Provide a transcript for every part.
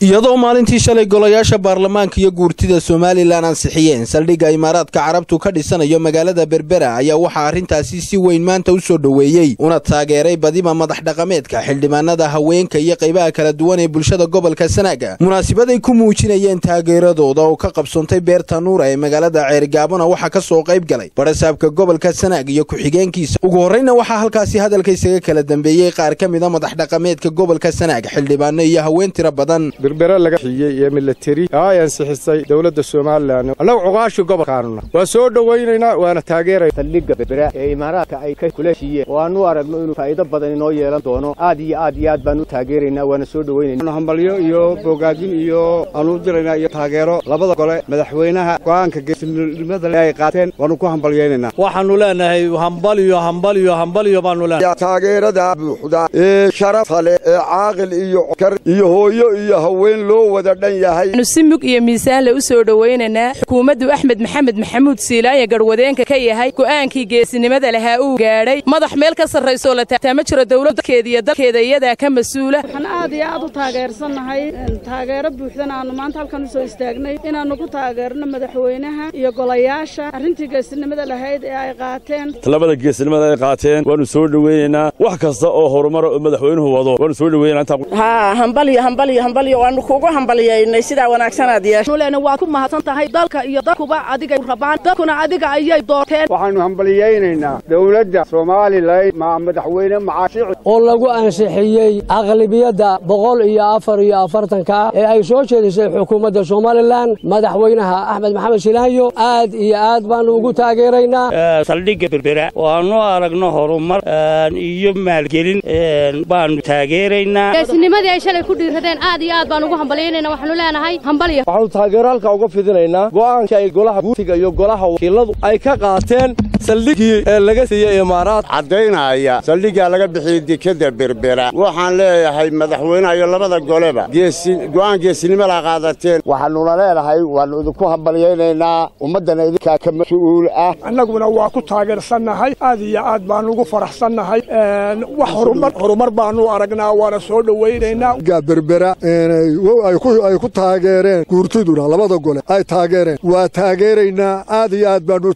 iyadoo maalintii shalay golayaasha baarlamaanka iyo guurtida somalilan ansixiyeen saldhigga imaaraadka carabtu ka dhisanayo magaalada berbera ayaa waxaa arrintaasi si weyn maanta u soo dhoweeyey. Una taageeray badiba madax dhaqameedka xildhibaanada haweenka iyo qaybaha kala duwan ee bulshada gobolka sanaaga. Munaasabad ay ku muujinayeen taageeradooda oo ka qabsoontay beerta nuura ee magaalada ceerigaabona waxaa ka soo qayb galay. Barasaabka gobolka sanaag iyo ku-xigeenkiisa. Ugu horreyna waxaa halkaasi hadalka isaga kala dambeeyey qaar ka mida madax dhaqameedka gobolka sanaag xildhibaano iyo haween tiro badan berbera laga xiyey ee milateri ay ansixisay dowladda somalilan annagu cuqaashii gobolkaanuna waa soo dhowaynaynaa waana taageeraya saldhigga berbera ee imaaraadka ay ka kula hiyeen oo aanu aragno inuu faa'iido badan inoo yeelan doono. Aad iyo aad iyo aad baan u taageeraynaa waana soo dhowaynayna hambalyo iyo bogaadin iyo aanu u diraynaa iyo taageero labada gole madaxweynaha. Go'aanka geesinimada ay qaateen waanu ku hambalyaynaynaa waxaannu leenahay hambaliyo hambaliyo hambaliyo baannu leenahay. Taageerada buuxda ee sharafa leh ee caaqil iyo cokar iyo hooyo iyo haween loo wada dhan yahay. Anu si mug iyo miisaanle u soo dhowaynaynaa xukuumaddu axmed maxamed maxamuud siilaanya garwadeenka ka yahay go'aankii geesinimada lahaa uu gaadhay madax meel ka sarraysoo la taagtaa ma jiro dowladkeeda iyo dalkeeda iyadaa ka mas'uula. Waxaan aad iyo aad u taageersannahay taageero buuxdan aannu maanta halkan u soo istaagnay inaannu ku taageerno madaxweynaha iyo golayaasha arrintii geesinimada lahayd ee ay qaateen. Talabada geesinimada ay qaateen waannu soo dhowaynaynaa wax kasta oo horumara oo madaxweynuhu wado waannu soo dhowaynaynaa waanu kugu hambalyaynay sidaa wanaagsanaad yeeshnulena waad ku mahadsan tahay dalka iyo dadkuba adigay rabaan. Dadkuna adiga ayay doorteen. Waxaannu hambalyaynaynaa dowladda somalilan ma madaxweyne macaashici oo lagu ansixiyey aqlibiyadda boqol iyo afar iyo afartanka ee ay soo jeedisay xukuumadda somalilan madaxweynaha axmed maxamed shilaanyo aad iyo aad baannu ugu taageeraynaa. Saldhigga berbera waannu aragno horumar iyo maalgelin baannu taageeraynaa. Geesinimadii ay shalay ku dhiiradeen aad iyo aad baan ugu hambalyaynayna waxaanu leenahay hambalya waxaanu taageero halkaa uga fidinaynaa go'aankii ay golaha guutiga iyo golaha wakiiladu ay ka qaateen saldhiggii ee laga siiyey imaaraad caddaynaya saldhiggaa laga bixiyey dekadda berbera. Waxaan leeyahay madaxweynaha iyo labada goleba. Go'aan geesinimada qaadateen. Waxaannuna leenahay waannu idinku hambalyaynaynaa ummaddana idinkaa ka mas'uul ah. Annaguna waa ku taageersannahay aad iyo aad baannu ugu faraxsannahay. Wax horumar baannu aragnaa waana soo dhowaynaynaa berbera ay ku taageereen guurtiduna labada gole ay taageereen. Waa taageeraynaa aad iyo aad baannu u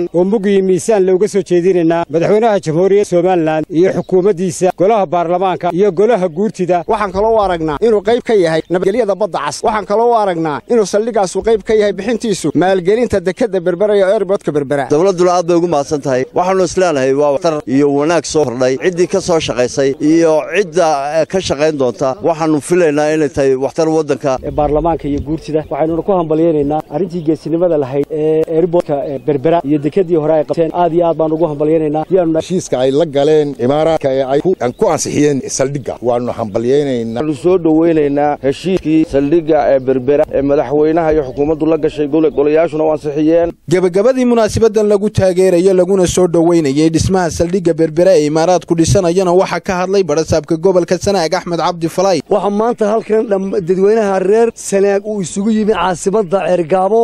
ballaadhan oo mug iyo miisaan looga soo jeedinaynaa madaxweynaha jamhuuriyadda somalilan iyo xukuumaddiisa golaha baarlamaanka iyo golaha guurtida. Waxaan kaloo u aragnaa inuu qayb ka yahay nabadgelyada badda cas. Waxaan kaloo u aragnaa inuu saldhigaasu qayb ka yahay bixintiisu maalgelinta dekadda berbera iyo eerboodka berbera dowladduna aad bay ugu mahadsan tahay. Waxaannu isleenahay waa waxtar iyo wanaag soo kordhay. Ciddii ka soo shaqaysay iyo cidda ka shaqayn doonta waxaannu filaynaa inay tahay waxtar waddanka. Ee baarlamaanka iyo guurtida waxaynuna ku hambalyaynaynaa arrintii geesinimada lahayd ee eerboodka berbera iyo dekadii hore ay qabteen aad iyo aad baan ugu hambalyaynaynaa. Heshiiska ay la galeen imaaraadka ee ay ku ansixiyeen saldhigga. Waannu hambalyaynaynaa. Waannu soo dhowaynaynaa heshiiskii saldhigga ee berbera ee madaxweynaha iyo xukuumaddu la gashay golayaashuna u ansixiyeen. Gebagabadii munaasabadan lagu taageerayo laguna soo dhowaynayey dhismaha saldhigga berbera ee imaaraadku dhisanayana waxaa ka hadlay barasaabka gobolka sanaag axmed cabdi falay waxaa maanta halkan dadweynaha reer sanaag uu isugu yimi caasimadda ceergaabo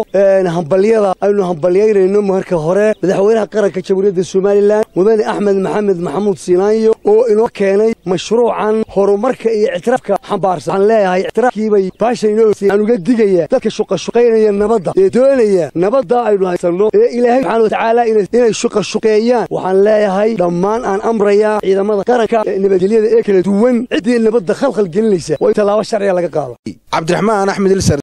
hambalyada. Aynu hambalyaynayno marka hore madaxweynaha qaranka jamhuuriyadda somalilan mudane axmed maxamed maxamuud siinaanyo oo inoo keenay mashruucan horumarka iyo ictiraafka xambaarsan. Waxaan leeyahay ictiraafkiibay baashaynaan uga digaya dadka shuqashuqaynaya nabadda ee doonaya nabadda aynu haysanno ee ilaahay subxaana watacaala inay shuqashuqeeyaan. Waxaan leeyahay dhammaan aan amrayaa ciidamada qaranka nabadgelyada ee kala duwan ciddii nabadda khalkhal gelinaysa. Waa in tallaabo sharciga laga qaado. Cabdiraxmaan axmed ilsar